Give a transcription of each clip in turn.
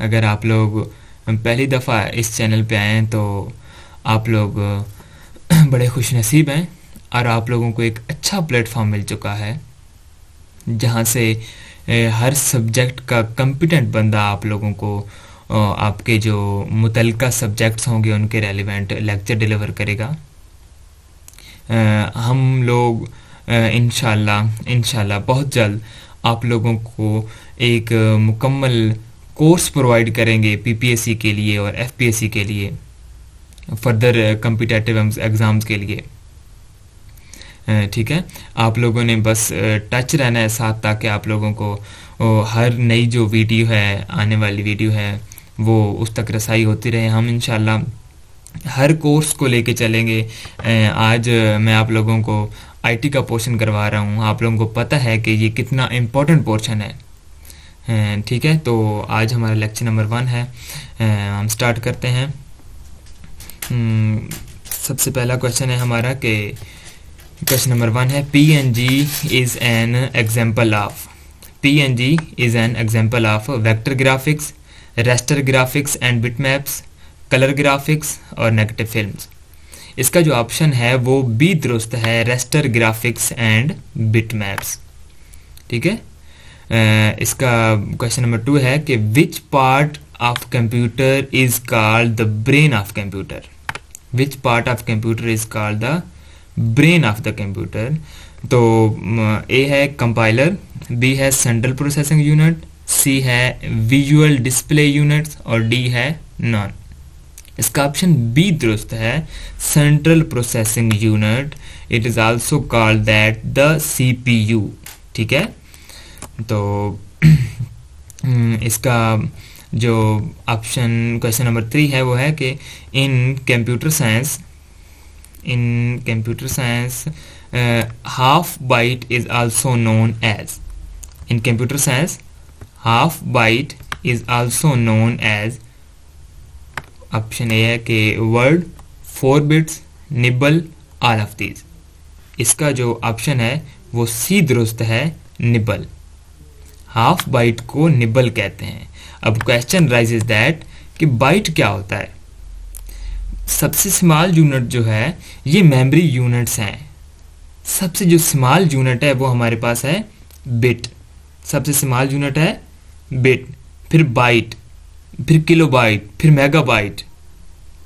अगर आप लोग पहली दफ़ा इस चैनल पे आए हैं तो आप लोग बड़े खुश नसीब हैं और आप लोगों को एक अच्छा प्लेटफॉर्म मिल चुका है, जहाँ से हर सब्जेक्ट का कम्पिटेंट बंदा आप लोगों को आपके जो मुतलका सब्जेक्ट्स होंगे, उनके रेलिवेंट लेक्चर डिलीवर करेगा। हम लोग इन इनशाला बहुत जल्द आप लोगों को एक मुकम्मल कोर्स प्रोवाइड करेंगे पीपीएससी के लिए और एफपीएससी के लिए, फर्दर कम्पिटेटिव एग्ज़ाम्स के लिए। ठीक है? आप लोगों ने बस टच रहना है साथ ताकि आप लोगों को हर नई जो वीडियो है, आने वाली वीडियो है, वो उस तक रसाई होती रहे। हम इनशाला हर कोर्स को लेके चलेंगे। आज मैं आप लोगों को आईटी का पोर्शन करवा रहा हूँ। आप लोगों को पता है कि ये कितना इम्पोर्टेंट पोर्शन है। ठीक है? तो आज हमारा लेक्चर नंबर वन है। हम स्टार्ट करते हैं। हम्म, सबसे पहला क्वेश्चन है हमारा कि क्वेश्चन नंबर वन है P N G is an example of P N G is an example of vector graphics raster graphics and bit maps colour graphics और नेगेटिव फिल्म्स इसका जो ऑप्शन है वो बी दुरुस्त है raster graphics and bit maps ठीक है? इसका क्वेश्चन नंबर टू है कि which part of computer is called the brain of computer which part of computer is called the brain of the computer तो ए है compiler B है central processing unit C है visual display units और D है none इसका option B दुरुस्त है central processing unit it is also called that the CPU ठीक है? तो इसका जो ऑप्शन क्वेश्चन नंबर थ्री है, वो है कि in computer science in computer science half byte is also known as in computer science half byte is also known as option A है कि word four bits nibble all of these इसका जो option है, वो C दुरुस्त है nibble half byte को nibble कहते हैं। अब क्वेश्चन राइज इज़ दैट कि बाइट क्या होता है? सबसे स्मॉल यूनिट जो है, ये मेमोरी यूनिट्स हैं। सबसे जो स्मॉल यूनिट है, वो हमारे पास है बिट सबसे स्मॉल यूनिट है बिट फिर बाइट फिर किलो बाइट फिर मेगाबाइट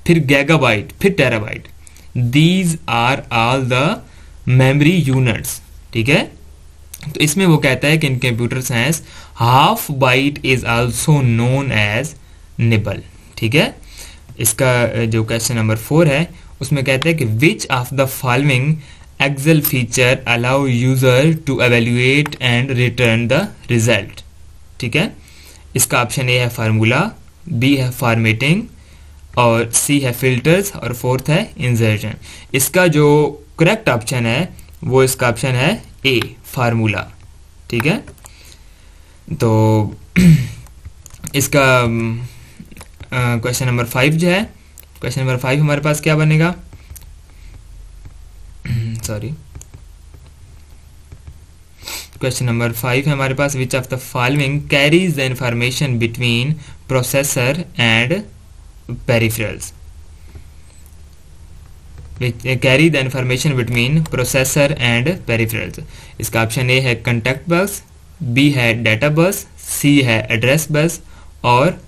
फिर गैगाबाइट फिर terabyte these are all the memory units ठीक है? तो इसमें वो कहता है कि in computer science half byte is also known as nibble ठीक है? इसका जो क्वेश्चन नंबर फोर है, उसमें कहते हैं कि which of the following Excel feature allow user to evaluate and return the result ठीक है? इसका ऑप्शन ए है फार्मूला बी है फॉर्मेटिंग और सी है फिल्टर्स और फोर्थ है इंजर्जन इसका जो करेक्ट ऑप्शन है, वो इसका ऑप्शन है ए फार्मूला, ठीक है? तो इसका क्वेश्चन नंबर फाइव जो है क्वेश्चन नंबर फाइव हमारे पास क्या बनेगा? सॉरी क्वेश्चन नंबर फाइव है हमारे पास which of the following carries the information between processor and peripherals carry the information between processor and peripherals इसका ऑप्शन ए है कंटेक्ट बस बी है डेटा बस सी है एड्रेस बस और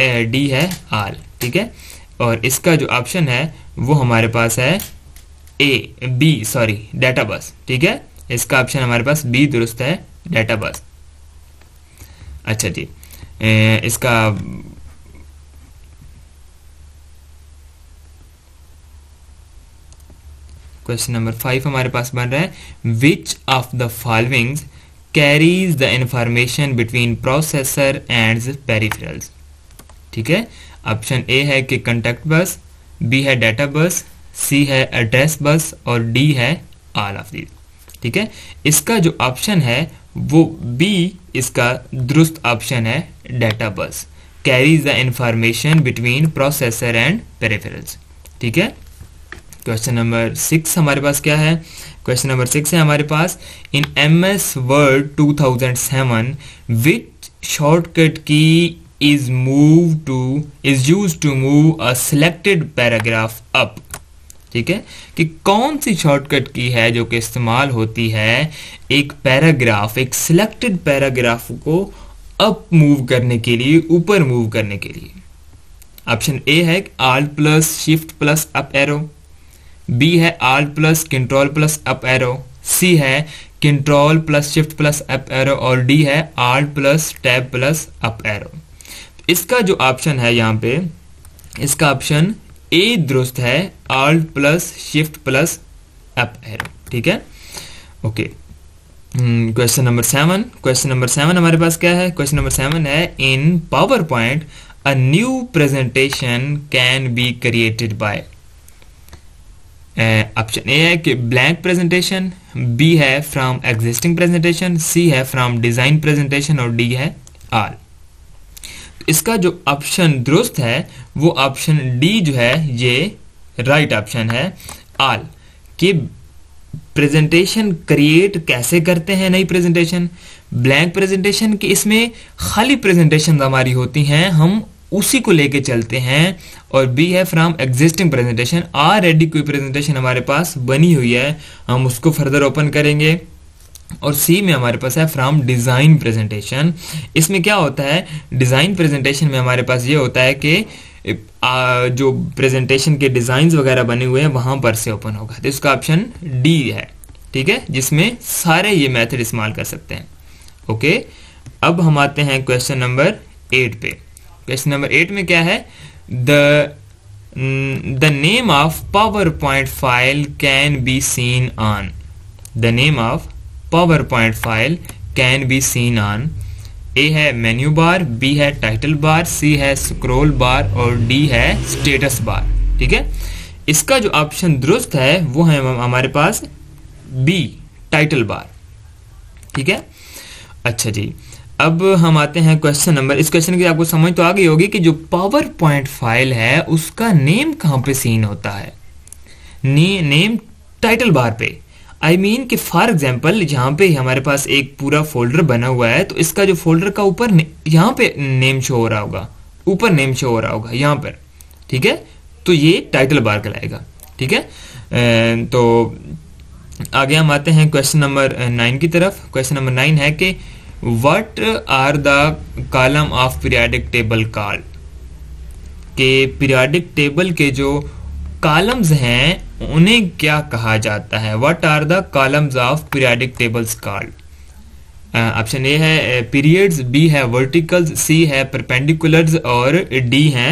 डी है आल ठीक है? और इसका जो ऑप्शन है, वो हमारे पास है A B sorry data bus ठीक है? इसका ऑप्शन हमारे पास बी दुरुस्त है डेटा बस अच्छा जी इसका क्वेश्चन नंबर फाइव हमारे पास बन रहा है which of the following carries the information between processor and peripherals ठीक है? ऑप्शन ए है कि कंटेक्ट बस बी है डाटा बस सी है एड्रेस बस और डी है ऑल ऑफ़ दीज ठीक है? इसका जो ऑप्शन है, वो बी इसका दुरुस्त ऑप्शन है data bus carries the information between processor and peripherals ठीक है? क्वेश्चन नंबर सिक्स हमारे पास क्या है? क्वेश्चन नंबर सिक्स है हमारे पास in M S Word two thousand seven which shortcut key is moved to, is used to move a selected paragraph up? ठीक है? कि कौन सी शॉर्टकट की है जो कि इस्तेमाल होती है? एक पैराग्राफ एक सिलेक्टेड पैराग्राफ को अप मूव करने के लिए, ऊपर मूव करने के लिए। ऑप्शन ए है alt plus shift plus up arrow B है alt plus control plus up arrow C है control plus shift plus up arrow और डी है alt plus tab plus up arrow इसका जो ऑप्शन है यहाँ पे, इसका ऑप्शन ए दुरुस्त है alt plus shift plus up arrow ठीक है? Okay question number seven question number seven हमारे पास क्या है? क्वेश्चन नंबर सेवन है in PowerPoint a new presentation can be created by option A है कि ब्लैंक प्रेजेंटेशन बी है फ्रॉम एग्जिस्टिंग प्रेजेंटेशन सी है फ्रॉम डिज़ाइन प्रेजेंटेशन और डी है आल इसका जो ऑप्शन दुरुस्त है, वो ऑप्शन डी जो है, ये राइट ऑप्शन है आल कि प्रेजेंटेशन क्रिएट कैसे करते हैं नई प्रेजेंटेशन ब्लैंक प्रेजेंटेशन की इसमें खाली प्रेजेंटेशन हमारी होती हैं, हम उसी को लेके चलते हैं और बी है from existing presentation are ready कोई प्रेजेंटेशन हमारे पास बनी हुई है। हम उसको फर्दर ओपन करेंगे। और सी में हमारे पास है फ्रॉम डिज़ाइन प्रेजेंटेशन इसमें क्या होता है? डिज़ाइन प्रेजेंटेशन में हमारे पास ये होता है कि जो प्रेजेंटेशन के डिज़ाइन वगैरह बने हुए हैं, वहाँ पर से ओपन होगा। तो इसका ऑप्शन डी है। ठीक है? जिसमें सारे ये मेथड इस्तेमाल कर सकते हैं। ओके अब हम आते हैं क्वेश्चन नंबर एट पे। क्वेश्चन नंबर एट में क्या है? The the name of PowerPoint file can be seen on the name of PowerPoint file can be seen on A है मेन्यू बार बी है टाइटल बार सी है scroll बार और D है status bar ठीक है? इसका जो ऑप्शन दुरुस्त है, वो है हमारे पास बी टाइटल बार ठीक है? अच्छा जी। अब हम आते हैं क्वेश्चन नंबर इस क्वेश्चन की आपको समझ तो आ गई होगी कि जो पावर पॉइंट फ़ाइल है उसका नेम कहाँ पे सीन होता है? ने, नेम टाइटल बार पे। आई I मीन mean कि फॉर एग्ज़ाम्पल यहाँ पे हमारे पास एक पूरा फोल्डर बना हुआ है तो इसका जो फोल्डर का ऊपर यहाँ पे नेम शो हो रहा होगा। ऊपर नेम शो हो रहा होगा यहाँ पर। ठीक है? तो ये टाइटल बार कहलाएगा। ठीक है? तो आगे हम आते हैं क्वेश्चन नंबर नाइन की तरफ़। क्वेश्चन नंबर नाइन है कि what are the column of periodic table call के पीरियाडिक टेबल के जो कॉलम्स हैं, उन्हें क्या कहा जाता है? What are the columns of periodic tables called option A है पीरियड्स बी है वर्टिकल्स सी है परपेंडिकुलर्स और डी है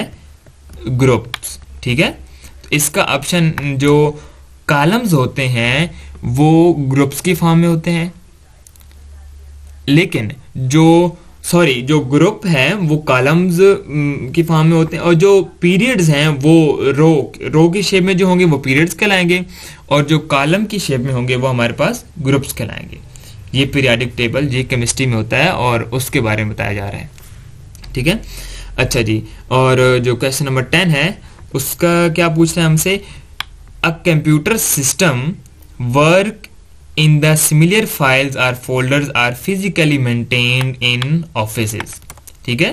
ग्रुप्स ठीक है? तो इसका ऑप्शन जो कॉलम्स होते हैं, वो ग्रुप्स की फॉर्म में होते हैं। लेकिन जो सॉरी जो ग्रुप है, वो कॉलम्स की फॉर्म में होते हैं, और जो पीरियड्स हैं, वो रो रो की शेप में जो होंगे, वो पीरियड्स कहलाएँगे, और जो कॉलम की शेप में होंगे, वो हमारे पास ग्रुप्स कहलाएँगे। ये पीरियाडिक टेबल ये केमिस्ट्री में होता है, और उसके बारे में बताया जा रहा है। ठीक है? अच्छा जी, और जो क्वेश्चन नंबर टेन है, उसका क्या पूछ रहे हैं हमसे? A computer system work in the similar files or folders are physically maintained in offices. ठीक है?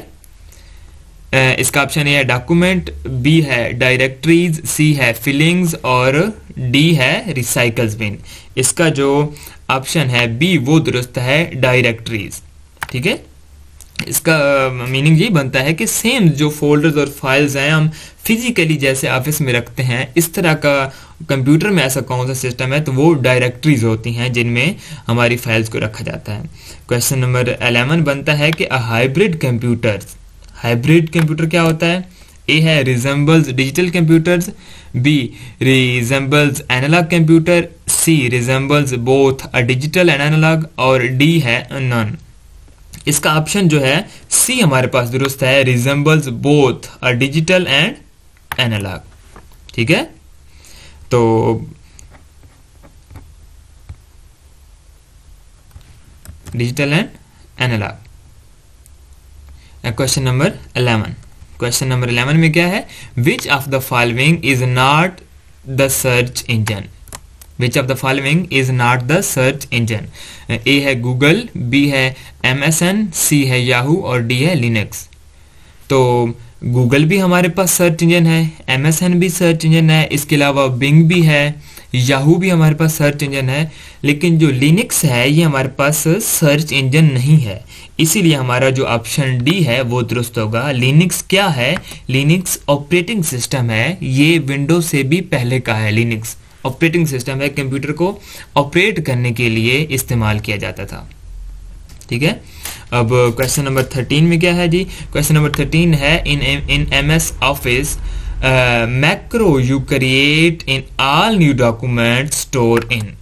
Uh, इसका ऑप्शन ए है डॉक्यूमेंट बी है डायरेक्टरीज सी है फिलिंग्स और डी है रिसाइकल्स बिन इसका जो ऑप्शन है बी वो दुरुस्त है डायरेक्टरीज ठीक है? इसका मीनिंग यही बनता है कि सेम जो फोल्डर्स और फाइल्स हैं, हम फिजिकली जैसे ऑफ़िस में रखते हैं, इस तरह का कंप्यूटर में ऐसा कौन सा सिस्टम है तो वो डायरेक्टरीज होती हैं जिनमें हमारी फाइल्स को रखा जाता है। क्वेश्चन नंबर अलेवन बनता है कि हाइब्रिड कंप्यूटर हाइब्रिड कंप्यूटर क्या होता है? ए है resembles digital computers B resembles analog computer C resembles both a digital and analog और डी है नन इसका ऑप्शन जो है सी हमारे पास दुरुस्त है resembles both a digital and analog ठीक है? तो digital and analog question number eleven question number eleven में क्या है? Which of the following is not the search engine which of the following is not the search engine A है Google B है M S N C है Yahoo और D है Linux तो Google भी हमारे पास सर्च इंजन है एम एस एन भी सर्च इंजन है, इसके अलावा बिंग भी है याहू भी हमारे पास सर्च इंजन है, लेकिन जो लिनिक्स है, ये हमारे पास सर्च इंजन नहीं है. इसीलिए हमारा जो ऑप्शन डी है, वो दुरुस्त होगा। लिनिक्स क्या है? लिनिक्स ऑपरेटिंग सिस्टम है। ये विंडो से भी पहले का है लिनिक्स ऑपरेटिंग सिस्टम है कंप्यूटर को ऑपरेट करने के लिए इस्तेमाल किया जाता था। ठीक है? अब क्वेश्चन नंबर थर्टीन में क्या है जी? क्वेश्चन नंबर थर्टीन है in in M S office macro you create in all new document store in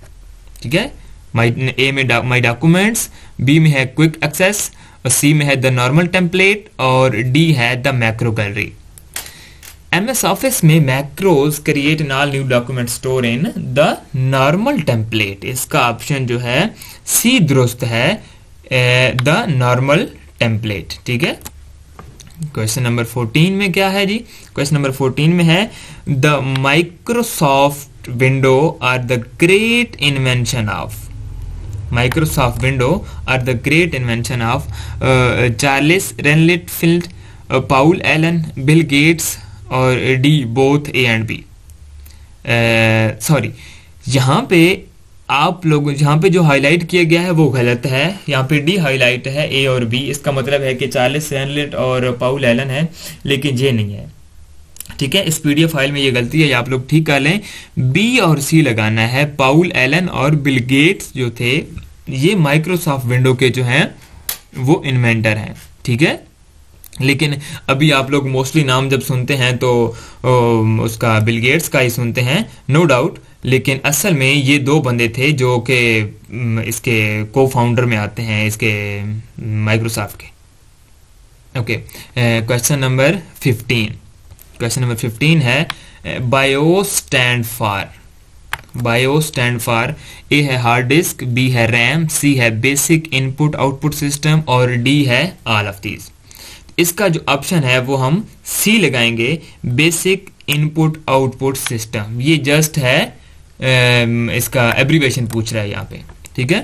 ठीक है? माई ए में माई डॉक्यूमेंट्स बी में है क्विक एक्सेस और सी में है द नॉर्मल टेम्पलेट और डी है the macro gallery S office में macros create in all new document store in the normal template इसका ऑप्शन जो है सी दुरुस्त है द नॉर्मल टेम्पलेट ठीक है? क्वेश्चन नंबर 14 में क्या है जी? क्वेश्चन नंबर 14 में है the Microsoft window are the great invention of Microsoft window are the great invention of Charles रेनलिट फ़ील्ड पाउल एलन बिल गेट्स और D both A and B sorry यहाँ पे आप लोग, जहाँ पे जो हाईलाइट किया गया है वो गलत है। यहाँ पे डी हाईलाइट है ए और बी इसका मतलब है कि चार्लिस सैनलेट और पाउल एलन है, लेकिन ये नहीं है। ठीक है? इस पीडीएफ फ़ाइल में ये गलती है, ये आप लोग ठीक कर लें। बी और सी लगाना है। पाउल एलन और बिल गेट्स जो थे, ये माइक्रोसॉफ्ट विंडो के जो हैं, वो इन्वेंटर हैं। ठीक है? लेकिन अभी आप लोग मोस्टली नाम जब सुनते हैं तो उसका बिल गेट्स का ही सुनते हैं नो डाउट लेकिन असल में ये दो बंदे थे जो कि इसके को फाउंडर में आते हैं, इसके माइक्रोसॉफ्ट के। Okay question number fifteen question number fifteen है BIOS stand for BIOS stand for A है हार्ड डिस्क बी है रैम सी है बेसिक इनपुट आउटपुट सिस्टम और डी है ऑल ऑफ़ दीज इसका जो ऑप्शन है, वो हम सी लगाएँगे बेसिक इनपुट आउटपुट सिस्टम ये जस्ट है इसका एब्रीवेशन पूछ रहा है यहाँ पे, ठीक है?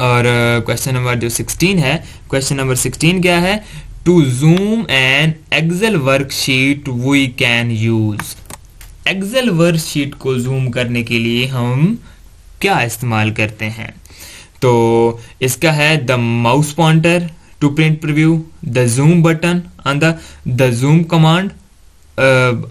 और क्वेश्चन नंबर जो 16 है क्वेश्चन नंबर 16 क्या है? To zoom an Excel worksheet we can use Excel worksheet को जूम करने के लिए हम क्या इस्तेमाल करते हैं? तो इसका है the mouse pointer to print preview the zoom button on the the zoom command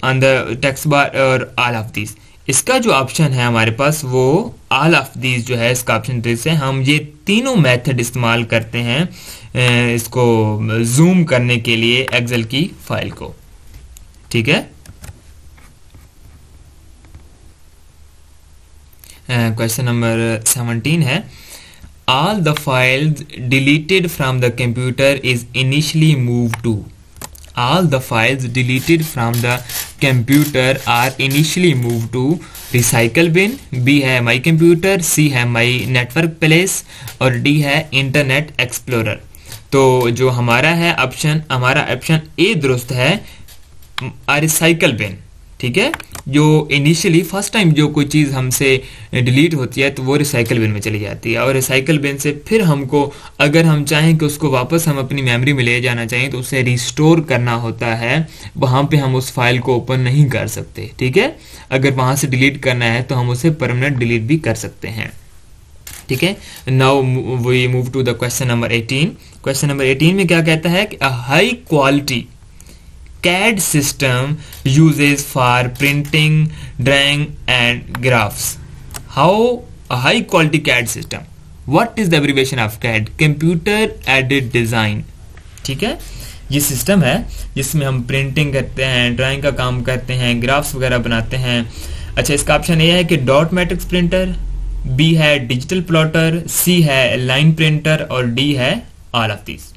on the text bar और ऑल ऑफ़ दिस इसका जो ऑप्शन है हमारे पास, वो ऑल ऑफ़ दीज जो है, इसका ऑप्शन दिस है हम ये तीनों मेथड इस्तेमाल करते हैं इसको जूम करने के लिए एक्सेल की फ़ाइल को. ठीक है? क्वेश्चन नंबर सेवनटीन है. All the files deleted from the computer is initially move to all the files deleted from the computer are initially moved to recycle bin b है my computer c है my network place और d है internet explorer तो जो हमारा है option हमारा option A दुरुस्त है रिसाइकल बिन ठीक है जो इनिशियली फ़र्स्ट टाइम जो कोई चीज़ हमसे डिलीट होती है तो वो रिसाइकल बिन में चली जाती है। और रिसाइकल बिन से फिर हमको, अगर हम चाहें कि उसको वापस हम अपनी मेमोरी में ले जाना चाहें तो उसे रिस्टोर करना होता है। वहाँ पे हम उस फ़ाइल को ओपन नहीं कर सकते, ठीक है? अगर वहाँ से डिलीट करना है तो हम उसे परमानेंट डिलीट भी कर सकते हैं, ठीक है? Now we move to the question number 18 question number 18 में क्या कहता है कि high quality CAD system uses for printing, drawing and graphs. How a high quality CAD system. What is the abbreviation of CAD? Computer Aided Design. ठीक है ये system है जिसमें हम प्रिंटिंग करते हैं ड्राइंग का काम करते हैं ग्राफ्स वगैरह बनाते हैं अच्छा इसका ऑप्शन ये है कि डॉट मैट्रिक्स प्रिंटर बी है डिजिटल प्लॉटर सी है लाइन प्रिंटर और डी है ऑल ऑफ़ दिस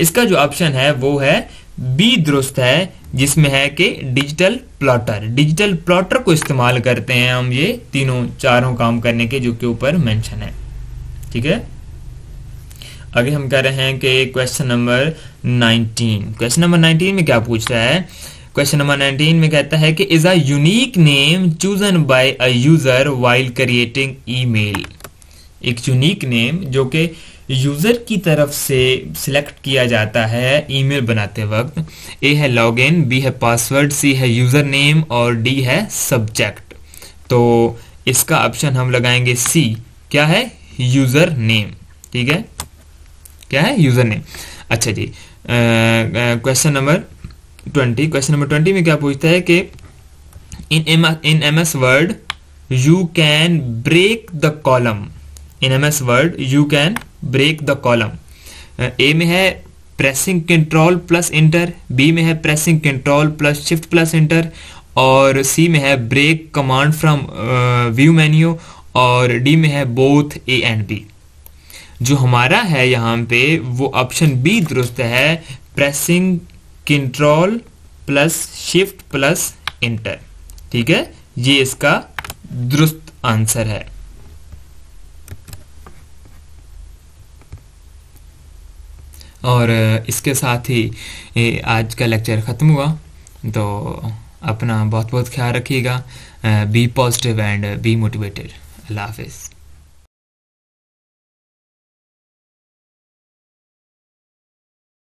इसका जो ऑप्शन है वो है बी दुरुस्त है, जिसमें है कि डिजिटल प्लॉटर। डिजिटल प्लॉटर को इस्तेमाल करते हैं हम ये तीनों, चारों काम करने के, जो के ऊपर मेंशन है। ठीक है? आगे हम कह रहे हैं कि क्वेश्चन नंबर 19 क्वेश्चन नंबर 19 में क्या पूछ रहा है? क्वेश्चन नंबर 19 में कहता है कि is a unique name chosen by a user while creating email एक यूनिक नेम जो कि यूज़र की तरफ़ से सिलेक्ट किया जाता है ईमेल बनाते वक्त। ए है लॉगिन बी है पासवर्ड सी है यूज़र नेम और डी है सब्जेक्ट तो इसका ऑप्शन हम लगाएँगे सी क्या है? यूज़र नेम ठीक है? क्या है? यूज़र नेम अच्छा जी। Question number twenty question number twenty में क्या पूछता है कि in M in M S Word you can break the column in M S Word you can break the column A में है pressing control plus enter B में है pressing control plus shift plus enter और C में है break command from view menu और D में है बोथ ए एंड बी जो हमारा है यहाँ पे, वो ऑप्शन बी दुरुस्त है pressing control plus shift plus enter ठीक है? ये इसका दुरुस्त आंसर है। और इसके साथ ही आज का लेक्चर ख़त्म हुआ तो अपना बहुत बहुत ख्याल रखिएगा be positive and be motivated अल्लाह हाफिज़।